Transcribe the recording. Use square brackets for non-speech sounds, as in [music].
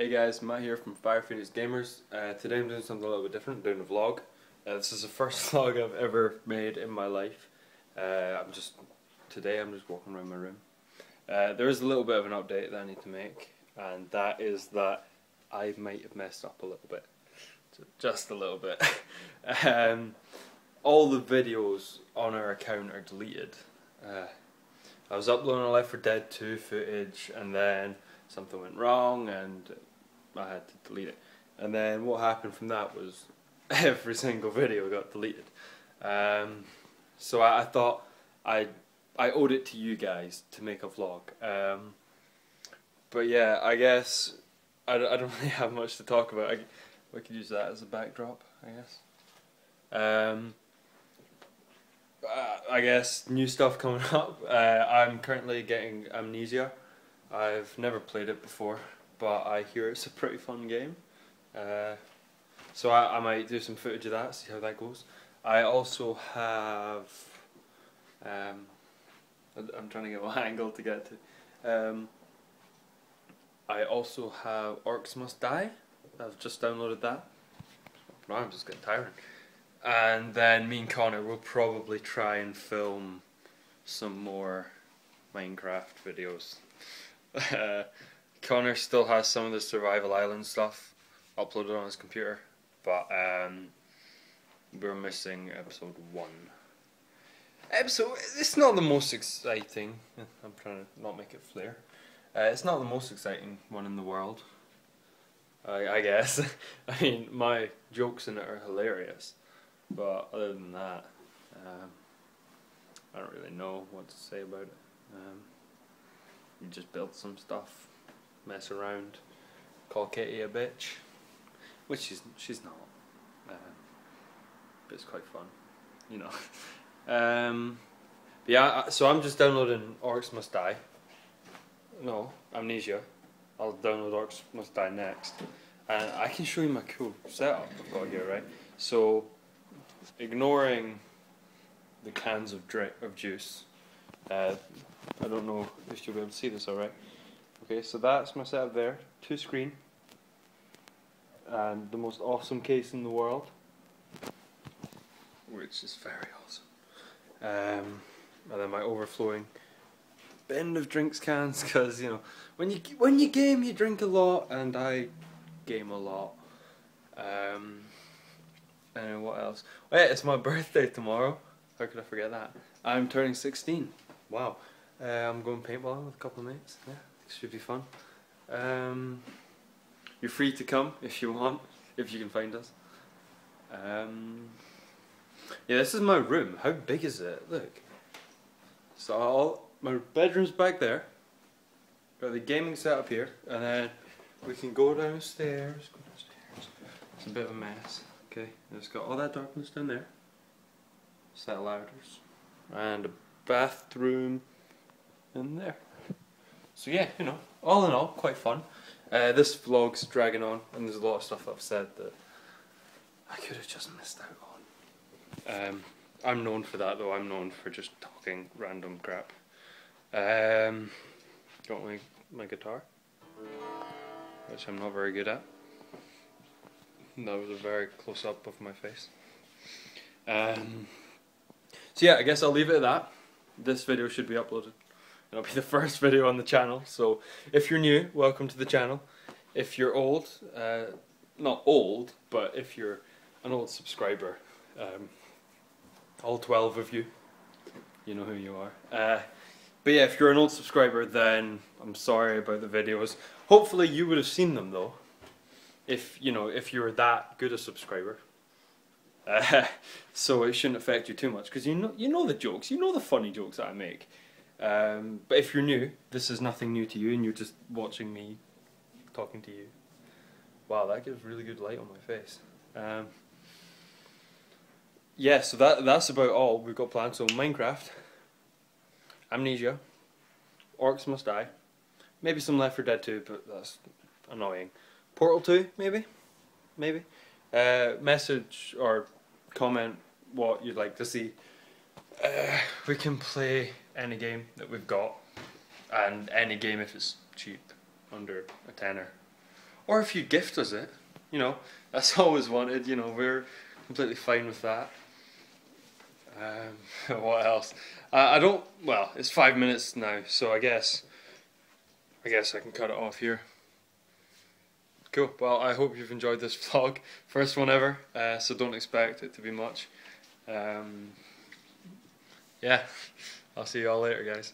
Hey guys, Matt here from Fire Phoenix Gamers. Uh, today I'm doing something a little bit different, doing a vlog. Uh, this is the [laughs] first vlog I've ever made in my life. Uh, I'm just, today I'm just walking around my room. Uh, there is a little bit of an update that I need to make, and that is that I might have messed up a little bit. Just a little bit. [laughs] um, all the videos on our account are deleted. Uh, I was uploading a Left 4 Dead 2 footage, and then something went wrong, and I had to delete it. And then what happened from that was [laughs] every single video got deleted. Um, so I, I, thought I I owed it to you guys to make a vlog. Um, but yeah, I guess I, I don't [laughs] really have much to talk about. I, we could use that as a backdrop, I guess. Um, uh, I guess new stuff coming [laughs] up. Uh, I'm currently getting Amnesia. I've never played it before but I hear it's a pretty fun game. Uh, so I, I might do some footage of that, see how that goes. I also have, um, I'm trying to get my [laughs] angle to get to. Um, I also have Orcs Must Die. I've just downloaded that. Now I'm just getting tired. And then me and Connor will probably try and film some more Minecraft videos. Uh, [laughs] Connor still has some of the Survival Island stuff uploaded on his computer, but um, we're missing episode one. Episode, it's not the most exciting. I'm trying to not make it flare. Uh, it's not the most exciting one in the world. I, I guess. [laughs] I mean, my jokes in it are hilarious, but other than that, um, I don't really know what to say about it. Um, you just built some stuff mess around, call Kitty a bitch, which she's she's not, uh, but it's quite fun, you know. [laughs] um, yeah, so I'm just downloading Orcs Must Die. No, Amnesia. I'll download Orcs Must Die next, and I can show you my cool setup I've got here, right? So, ignoring the cans of drink of juice. Uh, I don't know if you'll be able to see this, alright? Okay, so that's my setup there, two screen, and the most awesome case in the world, which is very awesome. Um, and then my overflowing bin of drinks cans, [laughs] because you know when you when you game you drink a lot, and I game a lot. Um, and what else? Oh yeah, it's my birthday tomorrow. How could I forget that? I'm turning 16. Wow. Uh, I'm going paintballing with a couple of mates. Yeah this should be fun. Um, you're free to come if you want, if you can find us. Um, yeah, this is my room. How big is it? Look. So all my bedroom's back there. Got the gaming setup here, and then we can go downstairs. Go downstairs. It's a bit of a mess. Okay, it's got all that darkness down there. Set of ladders, and a bathroom in there. So yeah, you know, all in all, quite fun. Uh, this vlog's dragging on, and there's a lot of stuff I've said that I could have just missed out on. Um, I'm known for that, though. I'm known for just talking random crap. Um, got my my guitar, which I'm not very good at. That was a very close up of my face. Um, so yeah, I guess I'll leave it at that. This video should be uploaded It'll be the first video on the channel, so if you're new, welcome to the channel. If you're old, uh, not old, but if you're an old subscriber, um, all 12 of you, you know who you are. Uh, but yeah, if you're an old subscriber, then I'm sorry about the videos. Hopefully you would have seen them though, if you know if you're that good a subscriber. Uh, [laughs] so it shouldn't affect you too much because you know you know the jokes, you know the funny jokes that I make. Um, but if you're new, this is nothing new to you, and you're just watching me talking to you. Wow, that gives really good light on my face. Um, yeah, so that that's about all we've got planned. So Minecraft, Amnesia, Orcs Must Die, maybe some Left 4 Dead 2, but that's annoying. Portal 2, maybe, maybe. Uh, message or comment what you'd like to see. Uh, we can play any game that we've got, and any game if it's cheap, under a tenner, or if you gift us it, you know, [laughs] that's always wanted. You know, we're completely fine with that. Um, [laughs] what else? Uh, I don't. Well, it's five minutes now, so I guess. I guess I can cut it off here. Cool. Well, I hope you've enjoyed this [laughs] vlog. First one ever, uh, so don't expect it to be much. Um, yeah, I'll see you all later, guys.